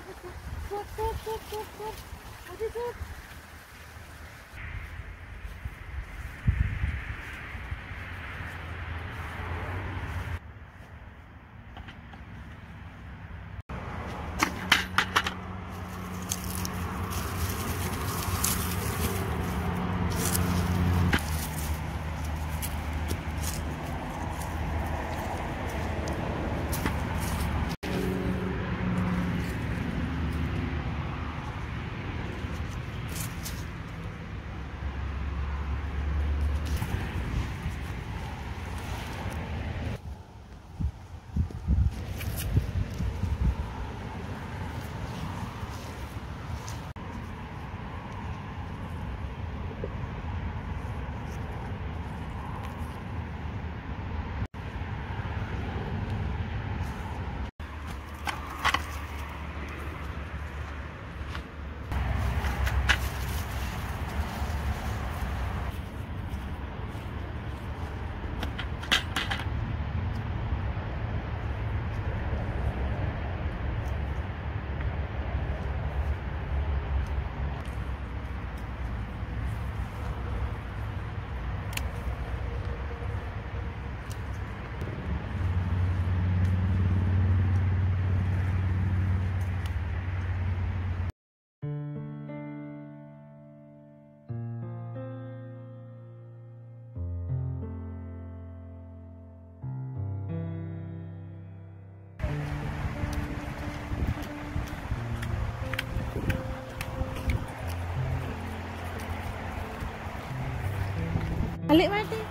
Stop it, stop it. Stop, stop, stop, Halik, Martin.